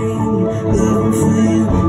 Love for you.